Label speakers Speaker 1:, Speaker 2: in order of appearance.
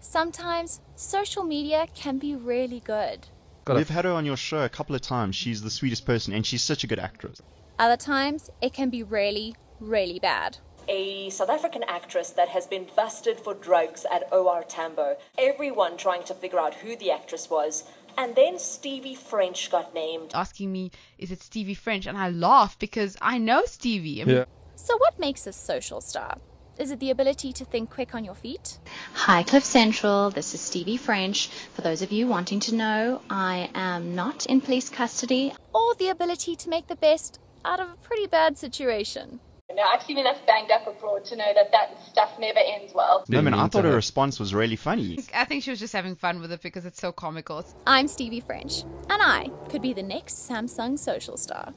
Speaker 1: Sometimes social media can be really good.
Speaker 2: Got
Speaker 3: We've had her on your show a couple of times. She's the sweetest person, and she's such a good actress.
Speaker 1: Other times, it can be really, really bad.
Speaker 4: a South African actress that has been busted for drugs at OR Tambo. Everyone trying to figure out who the actress was. And then Stevie French got named.
Speaker 5: asking me, is it Stevie French? And I laugh because I know Stevie. I mean,
Speaker 2: yeah.
Speaker 1: So, what makes a social star? Is it the ability to think quick on your feet?
Speaker 6: Hi, Cliff Central. This is Stevie French. For those of you wanting to know, I am not in police custody.
Speaker 1: Or the ability to make the best out of a pretty bad situation?
Speaker 7: No, I've seen enough banged up abroad to know that that stuff never ends well.
Speaker 3: No, man, I
Speaker 2: mean to
Speaker 3: thought her
Speaker 2: her.
Speaker 3: response was really funny.
Speaker 5: I think she was just having fun with it because it's so comical.
Speaker 1: I'm Stevie French, and I could be the next Samsung social star.